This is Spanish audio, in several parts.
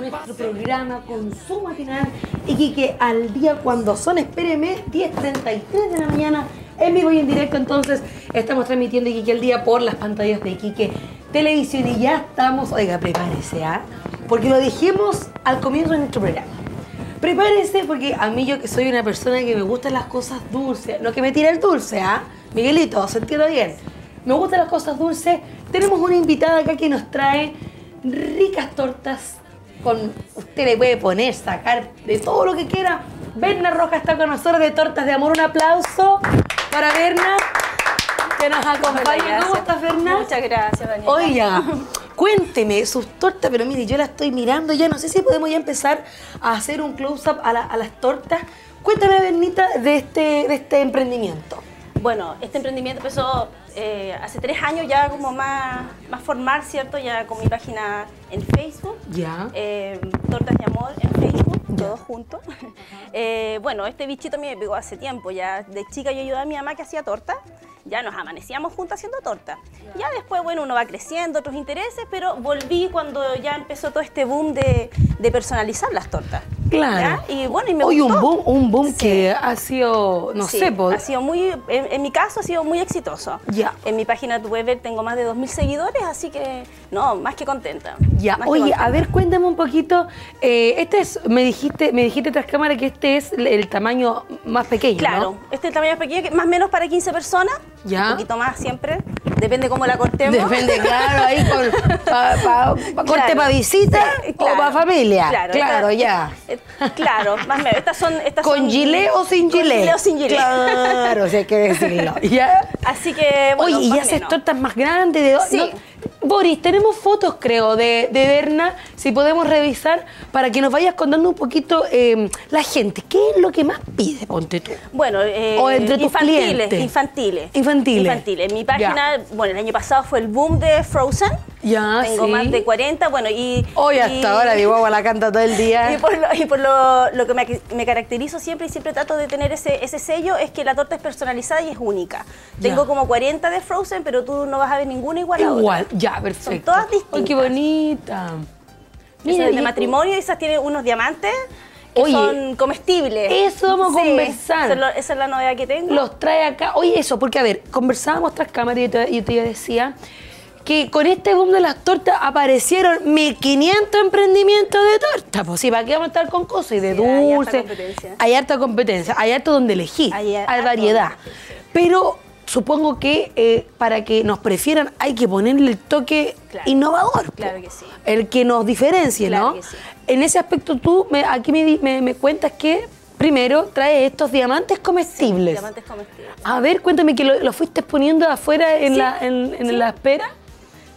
nuestro programa con su matinal y que al día cuando son, espéreme, 10.33 de la mañana, en vivo y en directo entonces estamos transmitiendo Iquique al día por las pantallas de Iquique Televisión y ya estamos, oiga, prepárese, ¿ah? Porque lo dijimos al comienzo de nuestro programa. Prepárese porque a mí yo que soy una persona que me gustan las cosas dulces, no que me tire el dulce, ¿ah? Miguelito, se entiende bien. Me gustan las cosas dulces. Tenemos una invitada acá que nos trae ricas tortas con usted le puede poner, sacar de todo lo que quiera. Berna Roja está con nosotros de Tortas de Amor. Un aplauso para Berna que nos acompaña. ¿Cómo estás, Berna? Muchas gracias, Daniela. Oiga, cuénteme sus tortas, pero mire, yo la estoy mirando ya. No sé si podemos ya empezar a hacer un close-up a, la- a las tortas. Cuéntame, Bernita, de este, de este emprendimiento. Bueno, este emprendimiento empezó eh, hace tres años ya como más, más formal, ¿cierto? Ya con mi página en Facebook. Ya. eh, Tortas de Amor en Facebook, todos juntos. Eh, bueno, este bichito me pegó hace tiempo. Ya de chica yo ayudaba a mi mamá que hacía torta. Ya nos amanecíamos juntos haciendo torta. Ya después, bueno, uno va creciendo, otros intereses, pero volví cuando ya empezó todo este boom de, de personalizar las tortas. Claro. ¿ya? Y bueno, y me Hoy un boom, un boom Sí. que ha sido, no Sí, sé, po- ha sido muy, en, en mi caso ha sido muy exitoso. Ya. En mi página web tengo más de 2.000 seguidores, así que no, más que contenta. Ya, Más oye, contenta. a ver, cuéntame un poquito. eh, este es, me dijiste, me dijiste tras cámara que este es el, tamaño más pequeño, Claro, ¿no? este es el tamaño es pequeño, que más o menos para 15 personas, Ya. un poquito más siempre, depende cómo la cortemos. Depende, claro, ahí con pa, pa- pa- corte Claro. para visita Sí, o para familia. Claro, esta- ya. eh, claro, más o menos. Estas son, estas ¿Con son- gilet o sin con gilet? gilet o sin gilet. Claro, sí hay que decirlo. Ya. Así que, bueno, Oye, y o haces tortas más grandes. De, Sí. no- Boris, tenemos fotos, creo, de, de Berna, si podemos revisar, para que nos vayas contando un poquito eh, la gente. ¿Qué es lo que más pide, ponte tú? Bueno, eh, O entre tus infantiles, clientes. infantiles. Infantiles. Infantiles. En mi página, bueno, el año pasado fue el boom de Frozen. Ya, Tengo sí. más de 40, bueno, y... Hoy y- hasta ahora, guagua la canta todo el día. Y por, lo, y por lo, lo que me, me caracterizo siempre y siempre trato de tener ese, ese sello es que la torta es personalizada y es única. Ya. Tengo como 40 de Frozen, pero tú no vas a ver ninguna igual a otra. Igual, ya, perfecto. todas Ay, qué distintas. bonita. Mira, de matrimonio, esas tienen unos diamantes que Oye, son comestibles. eso vamos a conversar. Esa es, lo- esa es la novedad que tengo. los trae acá. Oye, eso, porque a ver, conversábamos tras cámara y yo te, yo te decía que con este boom de las tortas aparecieron 1500 emprendimientos de tortas. Pues sí, ¿para qué vamos a estar con cosas? Y de Sí, hay harta dulce. competencia. Hay harta competencia, hay harto donde elegir, hay, variedad. Pero supongo que eh, para que nos prefieran hay que ponerle el toque Claro. innovador. Claro que sí. El que nos diferencie, Claro ¿no? que sí. En ese aspecto tú me- aquí me, me- me cuentas que primero trae estos diamantes comestibles. Diamantes comestibles. A ver, cuéntame que lo, lo fuiste poniendo afuera en, Sí, la, en, la espera.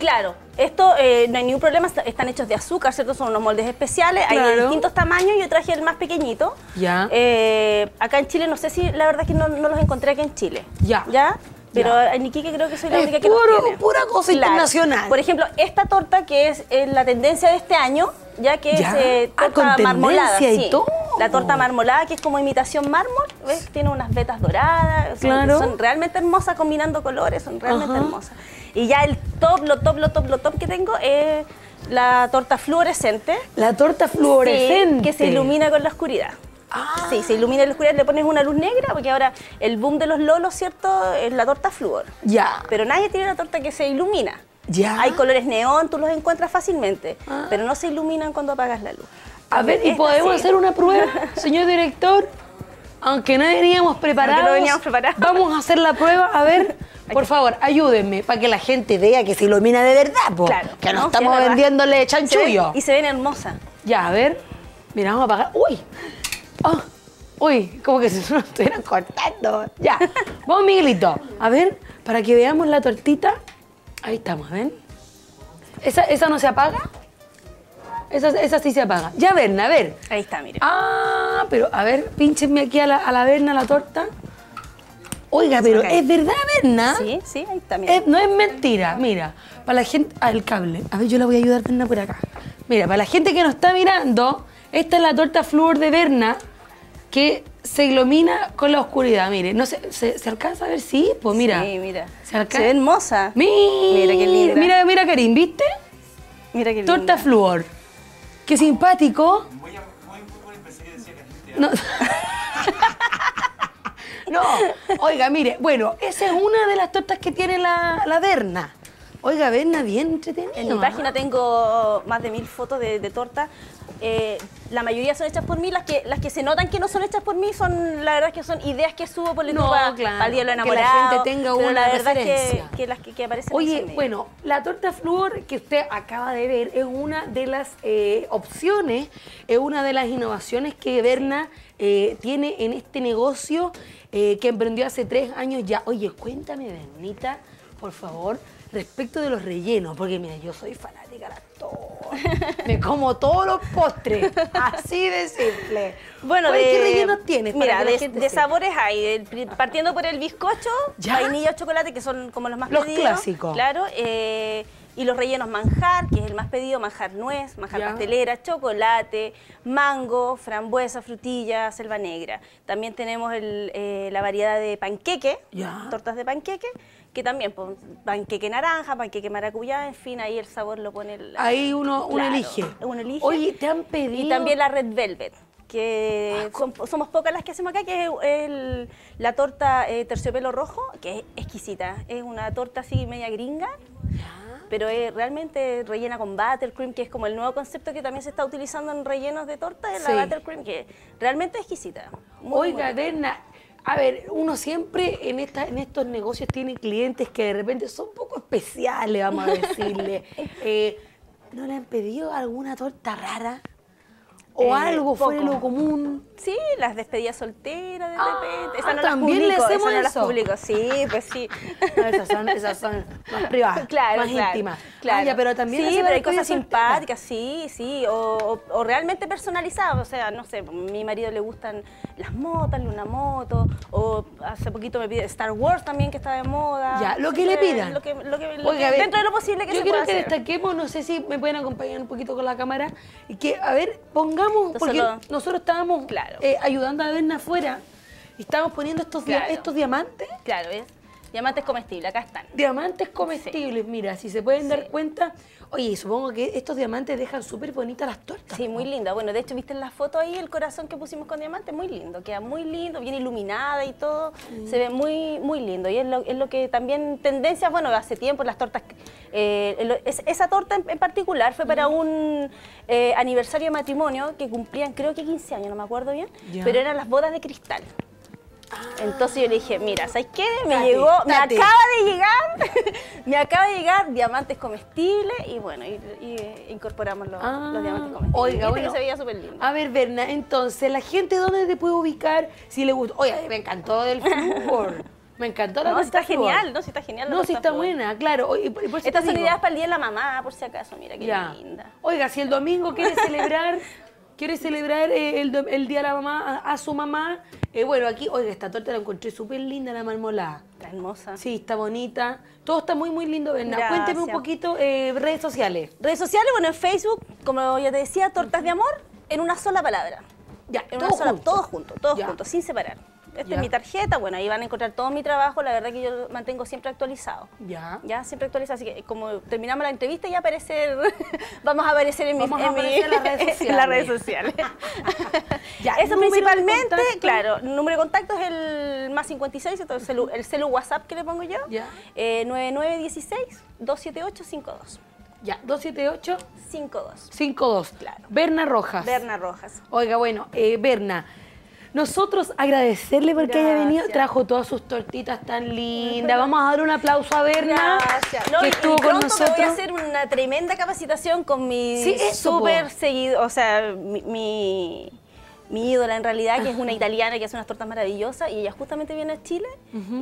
Claro, esto eh, no hay ningún problema, est- están hechos de azúcar, ¿cierto? Son unos moldes especiales, hay de distintos tamaños, yo traje el más pequeñito. Ya. Eh, acá en Chile, no sé si la verdad es que no, no los encontré aquí en Chile. Ya. ¿Ya? Pero en Iquique creo que soy la Es única que los puro- tiene. pura cosa internacional. Por ejemplo, esta torta que es, eh, la tendencia de este año, ya que Ya. es Ah, torta con marmolada. y sí. todo. La torta marmolada, que es como imitación mármol, ¿ves? Tiene unas vetas doradas, son, Claro. son realmente hermosas combinando colores, son realmente Ajá. hermosas. Y ya el top, lo top, lo top, lo top que tengo es la torta fluorescente. La torta Sí, fluorescente. que se ilumina con la oscuridad. Ah. Sí, se ilumina en la oscuridad, le pones una luz negra, porque ahora el boom de los lolos, ¿cierto? Es la torta flúor. Ya. Pero nadie tiene una torta que se ilumina. Ya. Hay colores neón, tú los encuentras fácilmente, Ah. pero no se iluminan cuando apagas la luz. A ver, ¿y podemos sí. hacer una prueba, señor director? Aunque no veníamos preparados. No veníamos preparados. Vamos a hacer la prueba. A ver, por favor, ayúdenme para que la gente vea que se ilumina de verdad, po. Claro, Que no, ¿no? estamos es vendiéndole Se ven- chanchullo. y se ven hermosas. Ya, a ver. Mira, vamos a apagar. ¡Uy! Ah, ¡Uy! Como que se nos estuvieran cortando. Ya. Vamos, Miguelito. A ver, para que veamos la tortita. Ahí estamos, ¿ven? ¿Esa, esa no se apaga? Esa, esa sí se apaga. Ya, Berna, a ver. Ahí está, mire. Ah, pero a ver, pínchenme aquí a la, a la Berna la torta. Oiga, pero es verdad, Berna. Sí, sí, ahí está, mire. Es- no es mentira, mira, para la gente, ah, el cable. A ver, yo la voy a ayudar Berna por acá. Mira, para la gente que nos está mirando, esta es la torta flúor de Berna que se ilumina con la oscuridad. Mire, no se, se, se alcanza a ver, sí, pues mira. Sí, mira. Se Se ve hermosa. Mira, Mira qué linda. Mira, mira, Karim, ¿viste? Mira qué Torta linda. flúor. Qué simpático. Muy, que decía que gente No. no, oiga, mire, bueno, esa es una de las tortas que tiene la, la Berna. Oiga, Berna, bien entretenido. En mi página tengo más de mil fotos de, de torta. Eh, la mayoría son hechas por mí, las que, las que se notan que no son hechas por mí son, la verdad que son ideas que subo por No, para, claro, el Día de que la gente tenga una la verdad referencia. que, que las que, que aparecen Oye, bueno, la torta flúor que usted acaba de ver es una de las eh, opciones, es una de las innovaciones que Berna eh, tiene en este negocio que emprendió hace tres años ya. Oye, cuéntame, Bernita, por favor, respecto de los rellenos, porque mira, yo soy fanática de tortas. Me como todos los postres, así de simple. Bueno, Oye, de, ¿qué rellenos tienes? Mira, de, sabores hay, el pri- partiendo por el bizcocho, ¿Ya? vainilla o chocolate, que son como los más Los pedidos. clásicos. Claro, eh, y los rellenos manjar, que es el más pedido, manjar nuez, manjar pastelera, chocolate, mango, frambuesa, frutilla, selva negra. También tenemos el, eh, la variedad de panqueque, tortas de panqueque, que también, pues, panqueque naranja, panqueque maracuyá, en fin, ahí el sabor lo pone el... Ahí uno, uno Claro, elige. uno elige. Oye, te han pedido. Y también la Red Velvet, Ah, que son- somos pocas las que hacemos acá, que es el- la torta eh, terciopelo rojo, que es exquisita. Es una torta así media gringa, pero es realmente rellena con buttercream, que es como el nuevo concepto que también se está utilizando en rellenos de torta, es Sí. la buttercream, que realmente es exquisita. Muy, Oiga, muy. A ver, uno siempre en, esta, en estos negocios tiene clientes que de repente son un poco especiales, vamos a decirle. Eh, ¿No le han pedido alguna torta rara? ¿O Eh, algo fuera de poco. lo común? Sí, las despedidas solteras de Ah, repente. Esas no las ¿también le publico, hacemos esas no las publico. Sí, pues sí. No, esas, son, esas son más privadas, Claro, más claro, íntimas. Claro. Ah, ya, pero también sí, pero hay cosas simpáticas, sí, sí, o, o- o realmente personalizadas. O sea, no sé, a mi marido le gustan las motos, una moto, o hace poquito me pide Star Wars también que está de moda. Ya, lo que le pidan. Lo que, lo que- lo Oiga, que- a ver, dentro de lo posible que yo se quiero pueda que hacer. destaquemos, no sé si me pueden acompañar un poquito con la cámara, y que, a ver, pongamos, porque lo- nosotros estábamos Claro. eh, ayudando a Berna afuera, y estábamos poniendo estos, dia- estos diamantes, Claro, ¿ves? Diamantes comestibles, acá están. diamantes comestibles, mira, si se pueden dar cuenta, oye, supongo que estos diamantes dejan súper bonitas las tortas. Sí, muy linda. Bueno, de hecho, viste en la foto ahí el corazón que pusimos con diamante, muy lindo, queda muy lindo, bien iluminada y todo, se ve muy muy lindo. Y es lo, es lo que también tendencias, bueno, hace tiempo las tortas, eh, es- esa torta en, en particular fue para un eh, aniversario de matrimonio que cumplían creo que 15 años, no me acuerdo bien, pero eran las bodas de cristal. Entonces yo le dije, mira, ¿sabes qué? Me Tate, llegó, me acaba de llegar, me acaba de llegar diamantes comestibles y bueno, y, y incorporamos los, Ah, los diamantes comestibles. Oiga, bueno. que se veía súper lindo. A ver, Berna, entonces, ¿la gente dónde te puede ubicar si le gusta? Oye, me encantó del flúor. Me encantó la No, torta está genial, no, sí está genial. la No, torta está buena, claro. Oye, por- por eso Estas son digo. ideas para el día de la mamá, por si acaso, mira qué Ya. linda. Oiga, si el domingo quiere celebrar, quiere celebrar eh, el, el día de la mamá a, a su mamá, eh, bueno, aquí, oiga, esta torta la encontré súper linda, la marmolada. Está hermosa. Sí, está bonita. Todo está muy, muy lindo, Berna. Cuénteme un poquito eh, redes sociales. Redes sociales, bueno, en Facebook, como ya te decía, tortas de amor en una sola palabra. Ya, En todo una sola, junto. todos juntos, todos Ya. juntos, sin separar. Esta Ya. es mi tarjeta, bueno, ahí van a encontrar todo mi trabajo, la verdad que yo lo mantengo siempre actualizado. Ya. Ya, siempre actualizado, así que como terminamos la entrevista ya aparecer, vamos a aparecer en, mi- Vamos a en mi- aparecer en las redes en las redes sociales. Ya, Eso principalmente, claro, número de contacto es el más 56, entonces el, el celu WhatsApp que le pongo yo, Ya. eh, 9916-278-52. Ya, 278 52. 52. Claro. Berna Rojas. Berna Rojas. Oiga, bueno, eh, Berna, nosotros agradecerle porque haya venido, Gracias. trajo todas sus tortitas tan lindas. Vamos a dar un aplauso a Berna, Gracias. No, que y- y estuvo con pronto nosotros. me voy a hacer una tremenda capacitación con mi Sí, súper seguido, o sea, mi, mi, mi ídola en realidad, que es una italiana que hace unas tortas maravillosas y ella justamente viene a Chile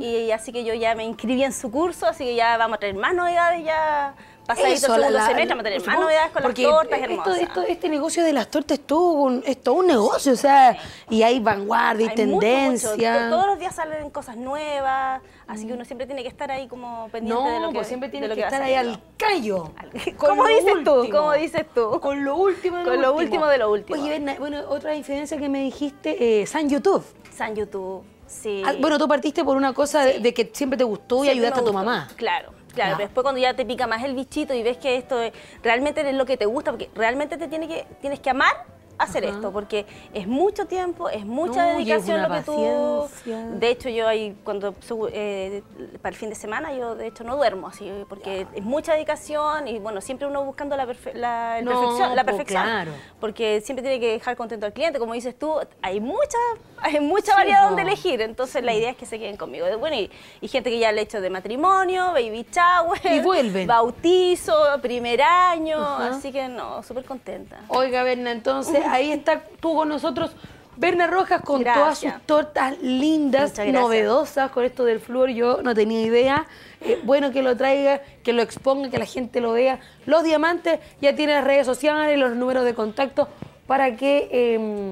y así que yo ya me inscribí en su curso, así que ya vamos a traer más novedades ya pasadito Eso, el segundo la- semestre, vamos a tener más novedades con las tortas esto- hermosas. esto- este negocio de las tortas es todo un, es todo un negocio, o sea, y hay vanguardia y Hay mucho, tendencia. mucho. Todos los días salen cosas nuevas, así que uno siempre tiene que estar ahí como pendiente no, de lo que pues siempre lo que va estar ahí al callo. ¿Cómo dices tú? ¿Cómo dices tú? Con lo último de lo Con lo último. de lo último. Oye, Berna, bueno, otra diferencia que me dijiste, eh, San YouTube. San YouTube, sí. Ah, bueno, tú partiste por una cosa de, de que siempre te gustó y Siempre ayudaste a tu mamá. Claro, claro. Pero después cuando ya te pica más el bichito y ves que esto es- realmente es lo que te gusta, porque realmente te tiene que, tienes que amar hacer esto, porque es mucho tiempo, es mucha No, dedicación lo que tú... paciencia. De hecho, yo ahí cuando subo, eh, para el fin de semana, yo de hecho no duermo así, porque es mucha dedicación y bueno, siempre uno buscando la, perfe- la, el No, perfección, la po, perfección. claro. Porque siempre tiene que dejar contento al cliente, como dices tú, hay mucha, hay mucha Sí, variedad donde elegir, entonces la idea es que se queden conmigo. Bueno, y, y gente que ya le he hecho de matrimonio, baby shower, Y vuelven. bautizo, primer año, Ajá. así que no, súper contenta. Oiga, Berna, entonces ahí está tú con nosotros. Berna Rojas con todas sus tortas lindas, novedosas con esto del flúor. Yo no tenía idea. Eh, bueno que lo traiga, que lo exponga, que la gente lo vea. Los diamantes ya tiene las redes sociales, los números de contacto para que eh,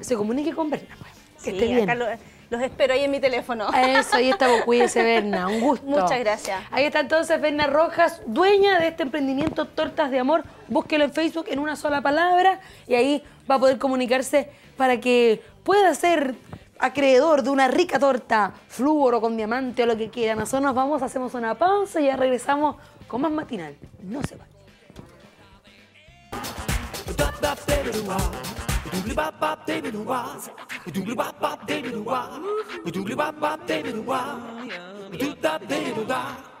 se comunique con Berna. pues. Que Sí, esté bien. Los espero ahí en mi teléfono. Eso, ahí estamos. Cuídese, Berna. Un gusto. Muchas gracias. Ahí está entonces Berna Rojas, dueña de este emprendimiento Tortas de Amor. Búsquelo en Facebook en una sola palabra y ahí va a poder comunicarse para que pueda ser acreedor de una rica torta, flúor o con diamante o lo que quiera. Nosotros nos vamos, hacemos una pausa y ya regresamos con más matinal. No se vayan. Doobly bop bop, David was. Doobly bop bop, David was. Doobly bop bop, David was. Doop da, David was.